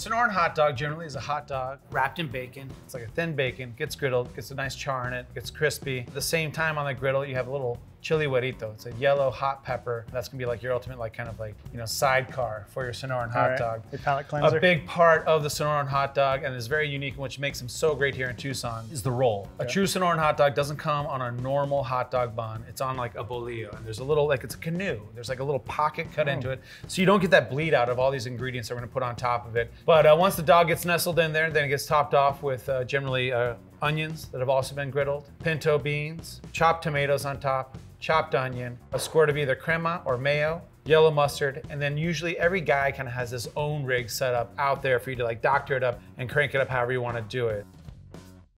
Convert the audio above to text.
Sonoran hot dog generally is a hot dog wrapped in bacon. It's like a thin bacon, gets griddled, gets a nice char in it, gets crispy. At the same time on the griddle, you have a little chili güerito. It's a yellow hot pepper. That's gonna be like your ultimate, like kind of like, you know, sidecar for your Sonoran hot right. dog. Your palate cleanser. A big part of the Sonoran hot dog, and is very unique, and which makes them so great here in Tucson, is the roll. A true Sonoran hot dog doesn't come on a normal hot dog bun. It's on like a bolillo, and there's a little, like it's a canoe. There's like a little pocket cut Oh. into it, so you don't get that bleed out of all these ingredients that we're gonna put on top of it. But uh, once the dog gets nestled in there, then it gets topped off with uh, generally uh, onions that have also been griddled, pinto beans, chopped tomatoes on top, chopped onion, a squirt of either crema or mayo, yellow mustard, and then usually every guy kind of has his own rig set up out there for you to like doctor it up and crank it up however you want to do it.